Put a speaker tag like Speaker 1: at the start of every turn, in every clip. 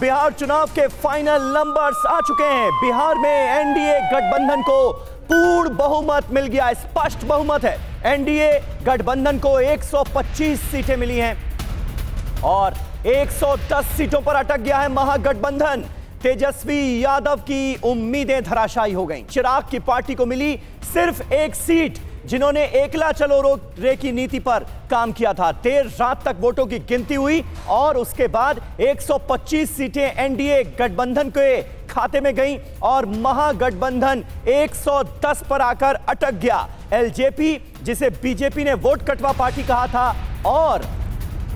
Speaker 1: बिहार चुनाव के final numbers आ चुके हैं। बिहार में एनडीए गठबंधन को पूर्ण बहुमत मिल गया, स्पष्ट बहुमत है। एनडीए गठबंधन को 125 सीटें मिली हैं और 110 सीटों पर अटक गया है महागठबंधन। तेजस्वी यादव की उम्मीदें धराशायी हो गईं। चिराग की पार्टी को मिली सिर्फ़ एक सीट। जिन्होंने एकला चलो रो रे की नीति पर काम किया था। देर रात तक वोटों की गिनती हुई और उसके बाद 125 सीटें एनडीए गठबंधन के खाते में गईं और महागठबंधन 110 पर आकर अटक गया। एलजेपी, जिसे बीजेपी ने वोट कटवा पार्टी कहा था, और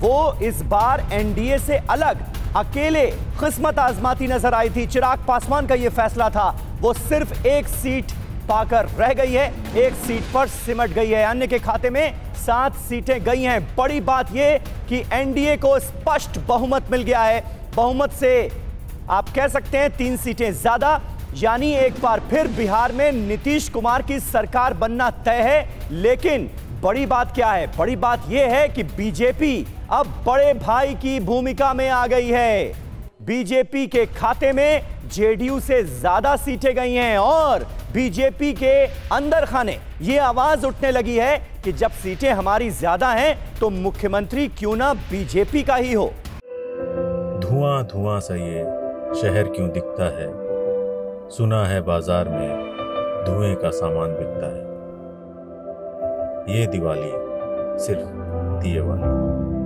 Speaker 1: वो इस बार एनडीए से अलग, अकेले किस्मत आजमाती नज़र आई थी। चिराग पासवान का यह फैसला था। वो सिर्फ़ एक सीट पाकर रह गई है। एक सीट पर सिमट गई है। अन्य के खाते में सात सीटें गई हैं। बड़ी बात यह कि एनडीए को स्पष्ट बहुमत मिल गया है। बहुमत से आप कह सकते हैं तीन सीटें ज़्यादा। यानी एक बार फिर बिहार में नीतीश कुमार की सरकार बनना तय है। लेकिन बड़ी बात क्या है? बड़ी बात यह है कि बीजेपी अब बड़े भाई की भूमिका में आ गई है। बीजेपी के खाते में जेडीयू से ज़्यादा सीटें गई हैं और बीजेपी के अंदर खाने, ये आवाज़ उठने लगी है कि जब सीटें हमारी ज़्यादा हैं तो मुख्यमंत्री क्यों ना बीजेपी का ही हो।
Speaker 2: धुआँ धुआँ सा ये शहर क्यों दिखता है? सुना है बाज़ार में धुएँ का सामान बिकता है। ये दिवाली सिर्फ़ दिए वाली।